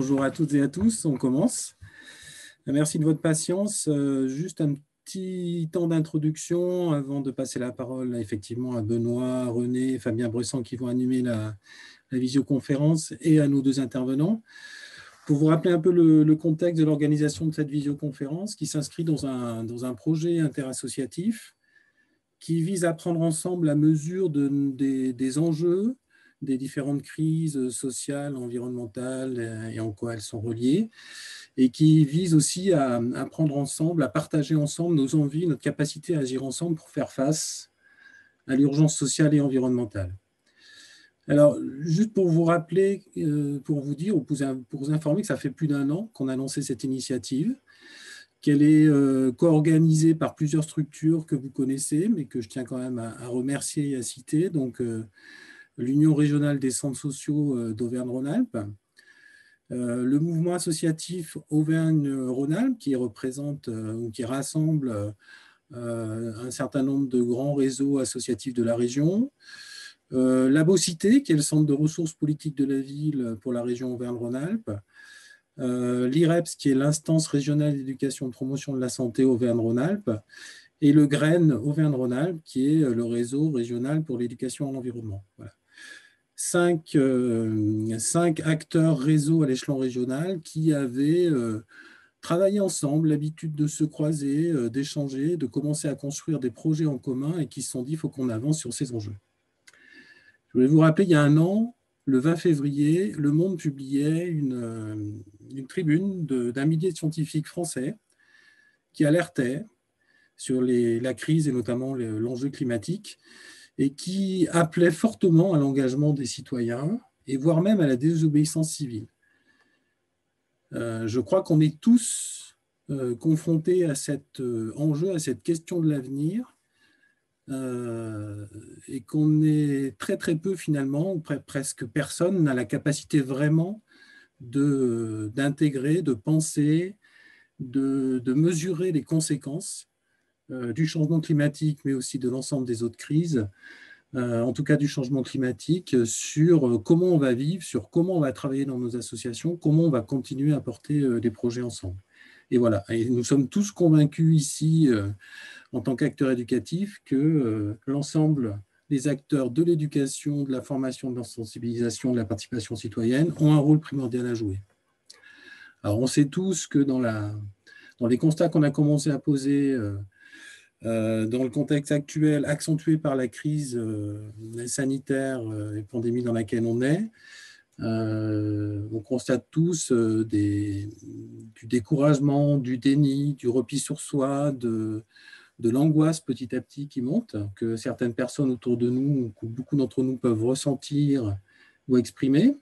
Bonjour à toutes et à tous, on commence. Merci de votre patience. Euh, juste un petit temps d'introduction avant de passer la parole effectivement à Benoît, René Fabien Bressan qui vont animer la, visioconférence et à nos deux intervenants. Pour vous rappeler un peu le, contexte de l'organisation de cette visioconférence qui s'inscrit dans un, dans un projet interassociatif qui vise à prendre ensemble la mesure de, des, des enjeux des différentes crises sociales, environnementales et en quoi elles sont reliées, et qui vise aussi à, prendre ensemble, à partager ensemble nos envies, notre capacité à agir ensemble pour faire face à l'urgence sociale et environnementale. Alors, juste pour vous rappeler, euh, pour vous dire, ou pour vous informer que ça fait plus d'un an qu'on a lancé cette initiative, qu'elle est euh, co-organisée par plusieurs structures que vous connaissez, mais que je tiens quand même à, remercier et à citer. Donc, euh, l'Union régionale des centres sociaux d'Auvergne-Rhône-Alpes, euh, le mouvement associatif Auvergne-Rhône-Alpes, qui représente euh, ou qui rassemble euh, un certain nombre de grands réseaux associatifs de la région, la Beaucité, qui est le centre de ressources politiques de la ville pour la région Auvergne-Rhône-Alpes, l'IREPS, qui est l'instance régionale d'éducation et de promotion de la santé Auvergne-Rhône-Alpes, et le GREN Auvergne-Rhône-Alpes, qui est le réseau régional pour l'éducation à l'environnement. Voilà. Euh, cinq, acteurs réseau à l'échelon régional qui avaient euh, travaillé ensemble, l'habitude de se croiser, euh, d'échanger, de commencer à construire des projets en commun et qui se sont dit il faut qu'on avance sur ces enjeux. Je voulais vous rappeler, il y a un an, le 20 février, Le Monde publiait une, une tribune d'un millier de scientifiques français qui alertaient sur la crise et notamment l'enjeu climatique et qui appelait fortement à l'engagement des citoyens et voire même à la désobéissance civile. Euh, je crois qu'on est tous euh, confrontés à cet euh, enjeu, à cette question de l'avenir, et qu'on est très très peu finalement, ou presque personne n'a la capacité vraiment d'intégrer, de, penser, de, de, mesurer les conséquences du changement climatique, mais aussi de l'ensemble des autres crises, euh, en tout cas du changement climatique, sur euh, comment on va vivre, sur comment on va travailler dans nos associations, comment on va continuer à porter des projets ensemble. Et voilà, et nous sommes tous convaincus ici, en tant qu'acteurs éducatifs, que l'ensemble des acteurs de l'éducation, de la formation, de la sensibilisation, de la participation citoyenne ont un rôle primordial à jouer. Alors on sait tous que dans, la, dans les constats qu'on a commencé à poser euh, dans le contexte actuel accentué par la crise euh, sanitaire euh, et pandémie dans laquelle on est, on constate tous du découragement, du déni, du repli sur soi, de, de l'angoisse petit à petit qui monte, que certaines personnes autour de nous, que beaucoup d'entre nous peuvent ressentir ou exprimer.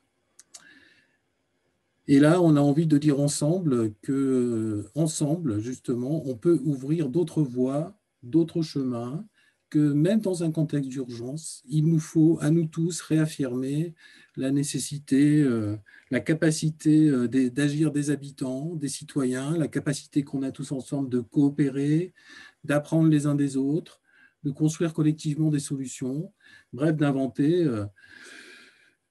Et là, on a envie de dire ensemble que, ensemble, justement, on peut ouvrir d'autres voies d'autres chemins, que même dans un contexte d'urgence, il nous faut à nous tous réaffirmer la nécessité, euh, la capacité euh, d'agir des habitants, des citoyens, la capacité qu'on a tous ensemble de coopérer, d'apprendre les uns des autres, de construire collectivement des solutions, bref, d'inventer euh,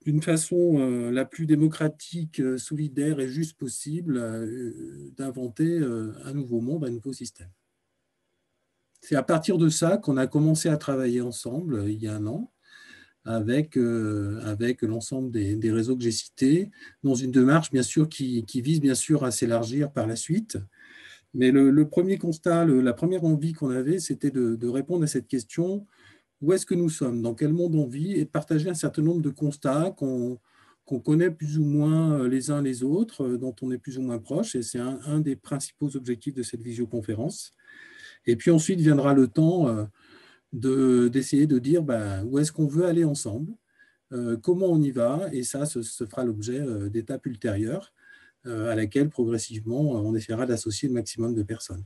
d'une façon la plus démocratique, solidaire et juste possible, d'inventer un nouveau monde, un nouveau système. C'est à partir de ça qu'on a commencé à travailler ensemble euh, il y a un an avec, euh, avec l'ensemble des, réseaux que j'ai cités, dans une démarche bien sûr qui, vise bien sûr à s'élargir par la suite. Mais le, premier constat, la première envie qu'on avait, c'était de, répondre à cette question où est-ce que nous sommes, dans quel monde on vit, et de partager un certain nombre de constats qu'on connaît plus ou moins euh, les uns les autres, dont on est plus ou moins proche, et c'est un, un, des principaux objectifs de cette visioconférence. Et puis ensuite viendra le temps euh, d'essayer de, dire bah, où est-ce qu'on veut aller ensemble, euh, comment on y va, et ça, ce, fera l'objet euh, d'étapes ultérieures à laquelle progressivement on essaiera d'associer le maximum de personnes.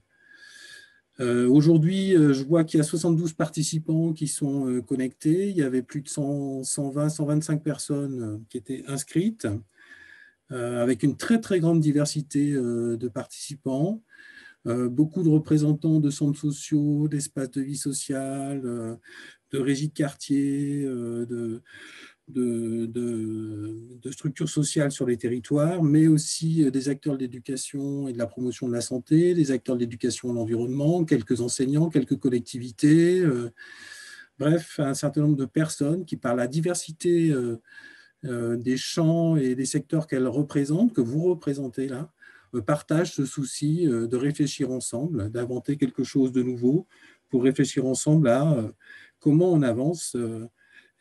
Aujourd'hui, je vois qu'il y a 72 participants qui sont connectés. Il y avait plus de 120, 125 personnes qui étaient inscrites, avec une très très grande diversité de participants. Euh, beaucoup de représentants de centres sociaux, d'espaces de vie sociale, euh, de régie de quartier, euh, de, de, structures sociales sur les territoires, mais aussi des acteurs de l'éducation et de la promotion de la santé, des acteurs de l'éducation de l'environnement, quelques enseignants, quelques collectivités, bref, un certain nombre de personnes qui, par la diversité des champs et des secteurs qu'elles représentent, que vous représentez là, partagent ce souci de réfléchir ensemble, d'inventer quelque chose de nouveau pour réfléchir ensemble à comment on avance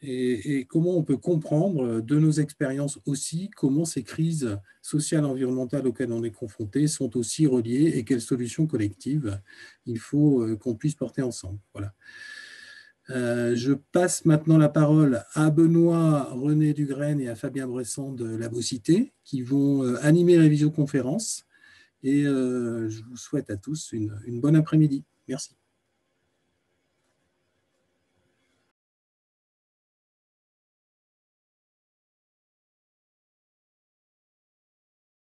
et, comment on peut comprendre de nos expériences aussi comment ces crises sociales environnementales auxquelles on est confronté sont aussi reliées et quelles solutions collectives il faut euh, qu'on puisse porter ensemble. Voilà. Euh, je passe maintenant la parole à Benoît René Dugraine et à Fabien Bresson de La Beaucité qui vont euh, animer la visioconférence. Et je vous souhaite à tous une bonne après-midi. Merci.